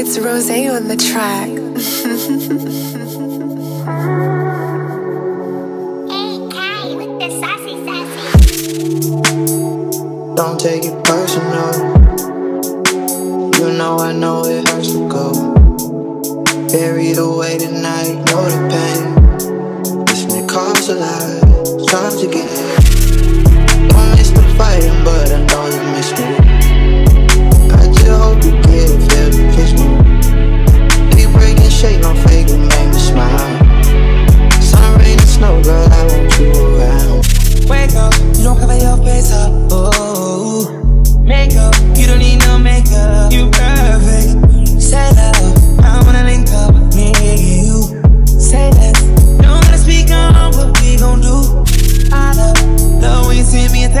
It's Rosè on the track. Don't take it personal. You know I know it hurts to go. Buried away tonight, know the pain. This may cost a lot. Time to get it.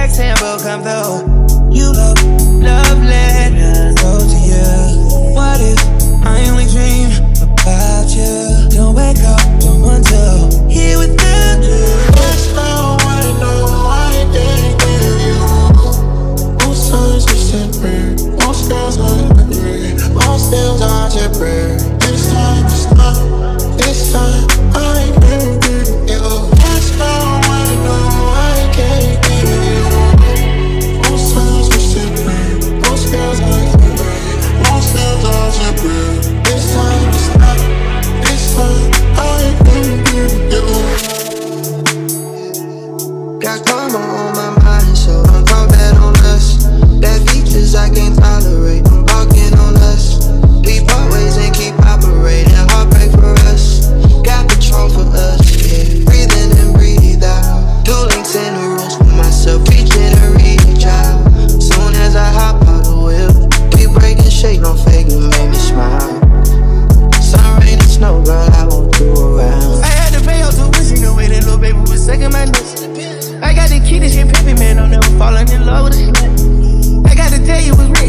black Sambo come through. You love letters go to you. What if I only dream about you? Don't wake up, don't want to. Here without you. Next time I know I can't give you. All signs are separate, all skies are angry, all still like mama on my this shit pimping, man. I'm never falling in love with a slut. I gotta tell you, it was real.